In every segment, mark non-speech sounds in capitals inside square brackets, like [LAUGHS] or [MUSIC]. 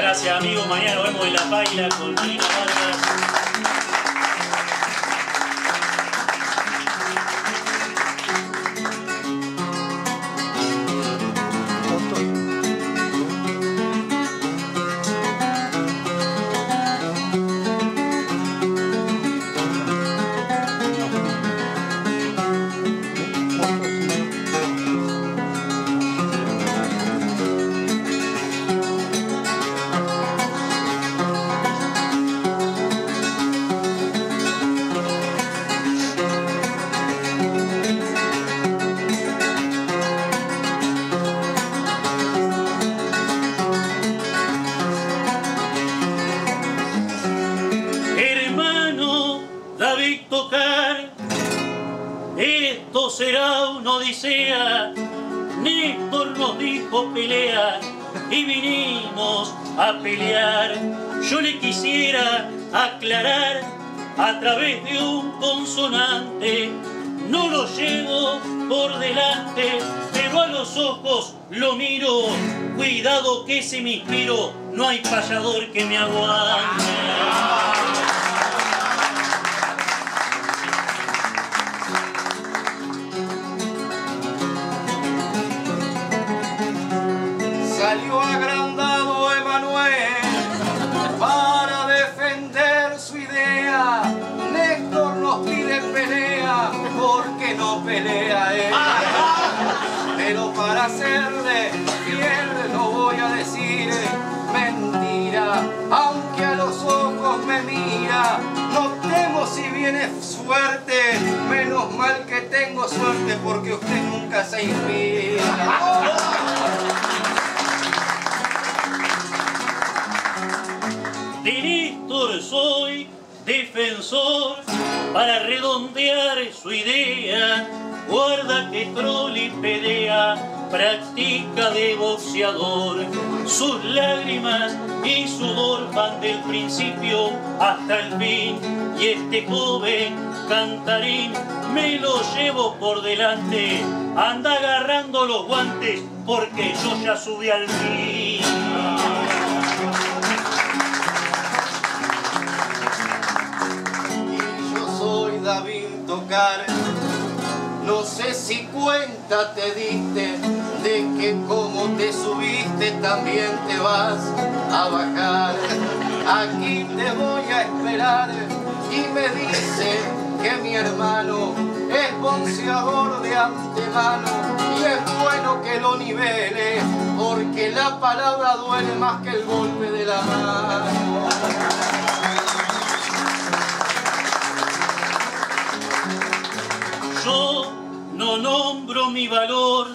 Gracias, amigos. Mañana nos vemos en La Paila con Nina Vargas. Néstor nos dijo pelea y vinimos a pelear. Yo le quisiera aclarar a través de un consonante. No lo llevo por delante, pero a los ojos lo miro. Cuidado que se me inspiro, no hay payador que me aguante. Pelea él. Pero para hacerle fiel no voy a decir mentira, aunque a los ojos me mira. No temo si viene suerte, menos mal que tengo suerte porque usted nunca se inspira. De Néstor soy defensor para redondear su idea. Guarda que Trolli pelea, practica de boxeador. Sus lágrimas y sudor van del principio hasta el fin. Y este joven cantarín me lo llevo por delante. Anda agarrando los guantes porque yo ya subí al fin. Y yo soy David Tocar. No sé si cuenta te diste de que como te subiste también te vas a bajar. Aquí te voy a esperar y me dice que mi hermano es boxeador de antemano y es bueno que lo nivele porque la palabra duele más que el golpe de la mano. No nombro mi valor,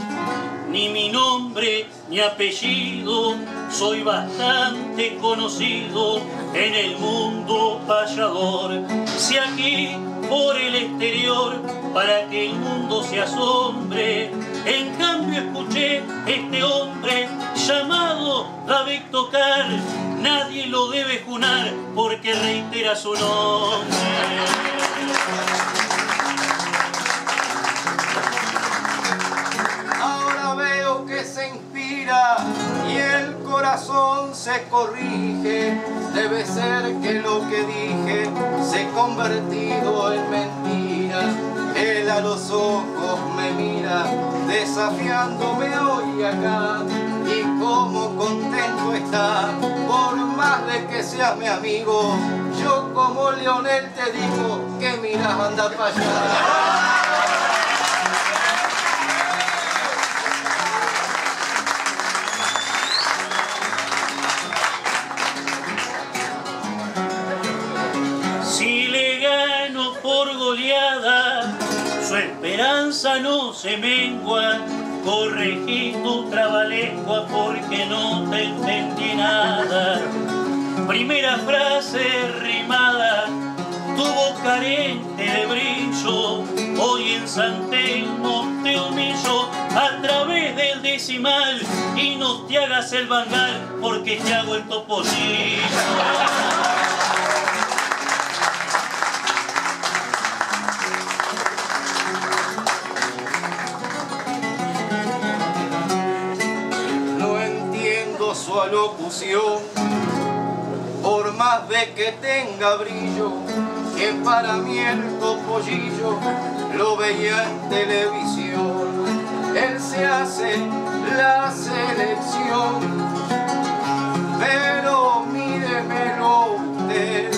ni mi nombre, ni apellido. Soy bastante conocido en el mundo payador. Si aquí por el exterior, para que el mundo se asombre, en cambio escuché este hombre llamado David Tocar. Nadie lo debe junar porque reitera su nombre. Y el corazón se corrige. Debe ser que lo que dije se ha convertido en mentira. Él a los ojos me mira, desafiándome hoy acá. Y como contento está, por más de que seas mi amigo, yo como Leonel te digo que miras anda para allá. Su esperanza no se mengua. Corregí tu trabalengua porque no te entendí nada. Primera frase rimada, tuvo carente de brillo. Hoy en San Telmo te humillo a través del decimal y no te hagas el vangal porque te hago el topollillo. Alocución, por más de que tenga brillo, que para mí el topollillo lo veía en televisión. Él se hace la selección, pero míremelo usted,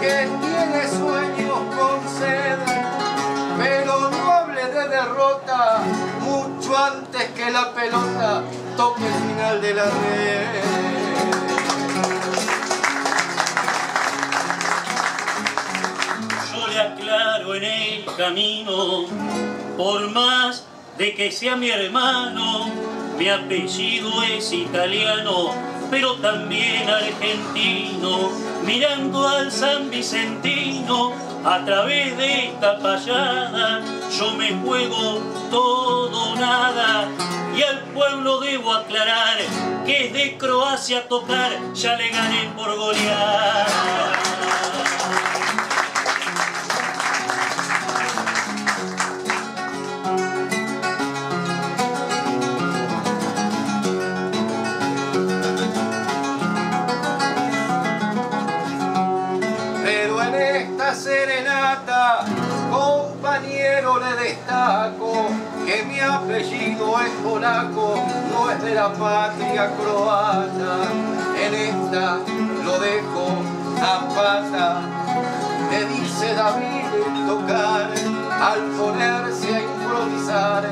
que tiene sueños con sed, pero no hable de derrota mucho antes que la pelota toque final de la red. aclaro en el camino, por más de que sea mi hermano, mi apellido es italiano, pero también argentino, mirando al San Vicentino, a través de esta payada, yo me juego todo nada, y al pueblo debo aclarar que es de Croacia tocar, ya le gané por golear. Es polaco, no es de la patria croata. En esta lo dejo a pata, me dice David tocar al ponerse a improvisar.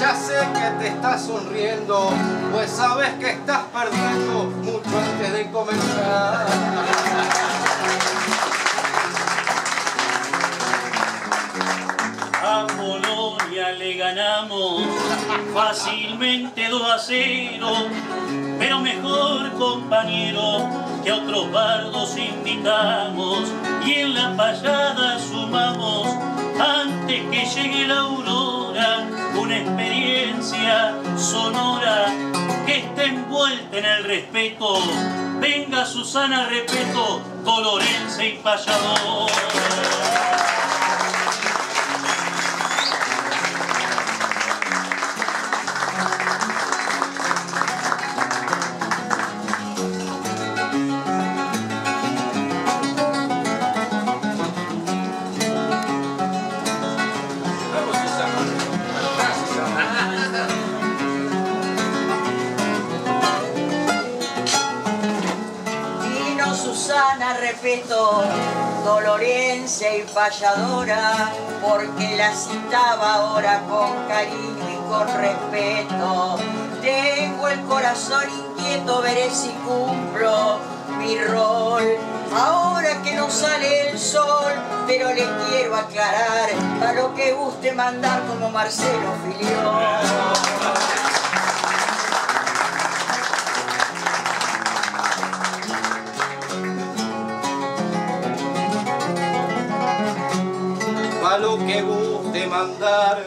Ya sé que te estás sonriendo, pues sabes que estás perdiendo mucho antes de comenzar. Le ganamos [LAUGHS] fácilmente 2 a 0, pero mejor compañero que a otros bardos invitamos y en la payada sumamos antes que llegue la aurora una experiencia sonora que esté envuelta en el respeto. Venga Susana, respeto, colorense y dolorense y payadora, porque la citaba ahora con cariño y con respeto. Tengo el corazón inquieto, veré si cumplo mi rol. Ahora que no sale el sol, pero le quiero aclarar a lo que guste mandar como Marcelo Filión. Mandar,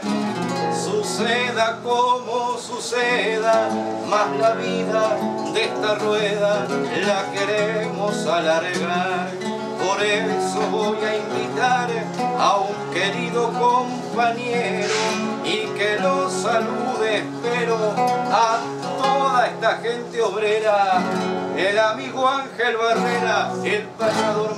suceda como suceda, más la vida de esta rueda la queremos alargar. Por eso voy a invitar a un querido compañero y que lo salude, espero a toda esta gente obrera, el amigo Ángel Barrera, el payador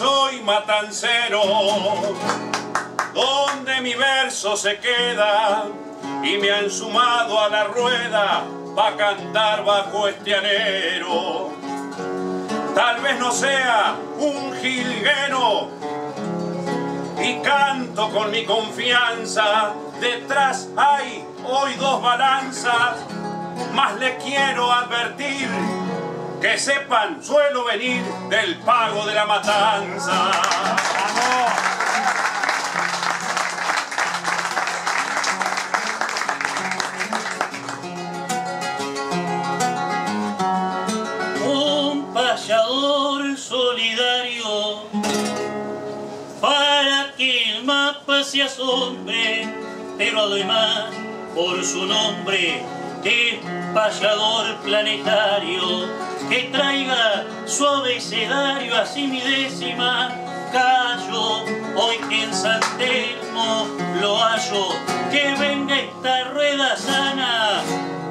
matancero. matancero, donde mi verso se queda y me han sumado a la rueda pa' cantar bajo este anero. Tal vez no sea un jilguero y canto con mi confianza. Detrás hay hoy dos balanzas, más le quiero advertir que sepan, suelo venir del pago de la matanza. Un payador solidario para que el mapa se asombre, pero además por su nombre payador planetario que traiga su abecedario así mi décima callo, hoy que en San Telmo lo hallo, que venga esta rueda sana,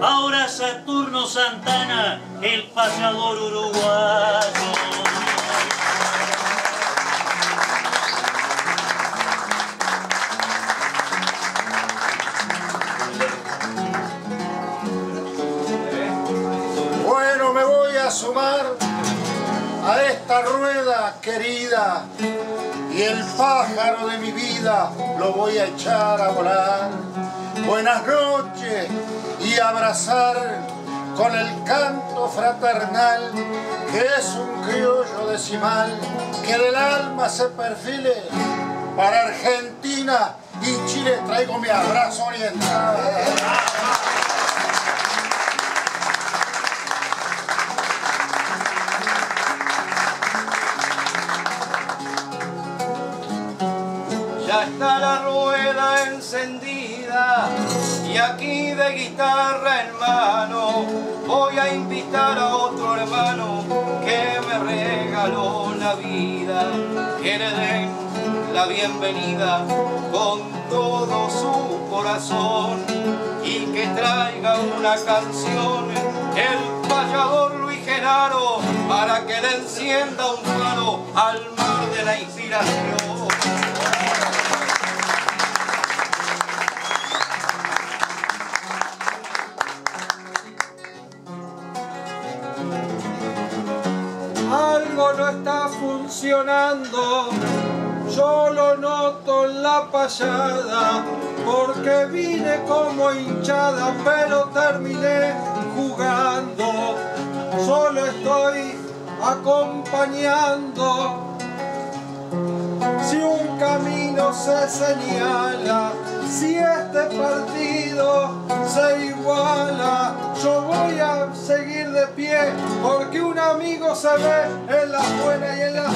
ahora Saturno Santana, el payador uruguayo. Sumar a esta rueda querida y el pájaro de mi vida lo voy a echar a volar. Buenas noches y abrazar con el canto fraternal que es un criollo decimal que del alma se perfile para Argentina y Chile traigo mi abrazo oriental. Está la rueda encendida y aquí de guitarra en mano voy a invitar a otro hermano que me regaló la vida, que le den la bienvenida con todo su corazón y que traiga una canción el payador Luis Genaro para que le encienda un faro al mar de la inspiración. Funcionando, yo lo noto en la payada, porque vine como hinchada, pero terminé jugando. Solo estoy acompañando. Si un camino se señala, si este partido se iguala, yo voy a seguir de pie porque un amigo se ve en las buenas y en las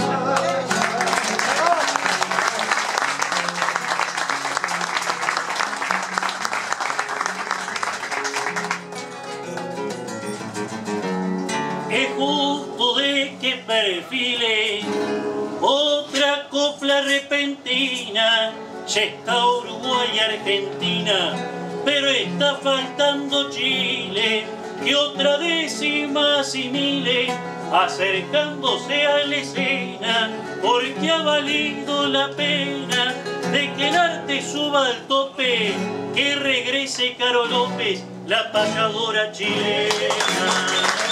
Chile, que otra décima asimile, acercándose a la escena, porque ha valido la pena de que el arte suba al tope, que regrese Caro López, la payadora chilena.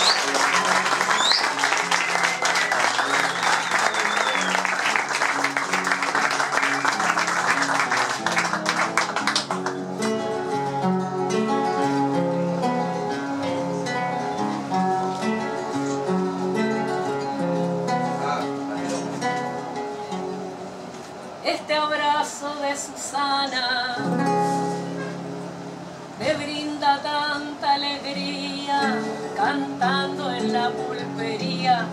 Susana me brinda tanta alegría, cantando en la pulpería,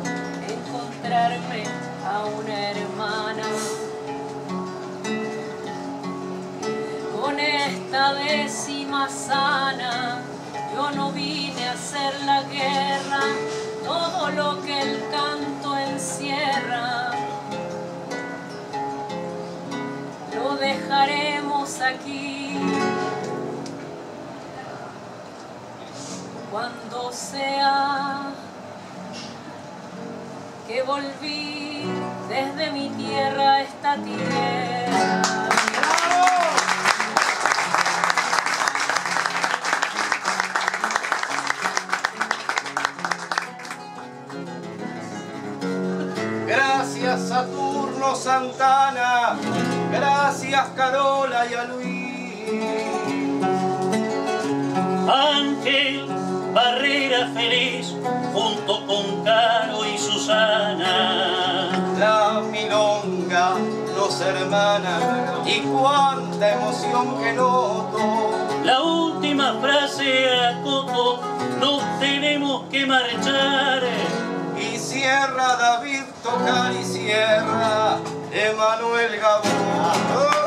encontrarme a una hermana. Con esta décima sana, yo no aquí. Cuando sea que volví desde mi tierra a esta tierra. Gracias Saturno Santana, gracias Carola y a Luis. Ángel Barrera feliz junto con Caro y Susana. La milonga nos hermana y cuánta emoción que noto. La última frase acoto, nos tenemos que marchar. Y cierra David tocar y cierra Emmanuel Gabou.